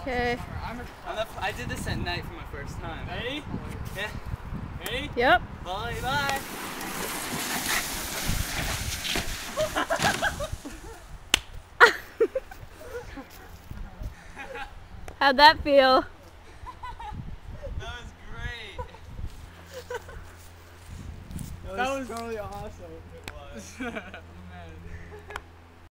Okay. I did this at night for my first time. Ready? Yeah. Ready? Yep. Bye bye. How'd that feel? That was great. That was totally awesome. It was.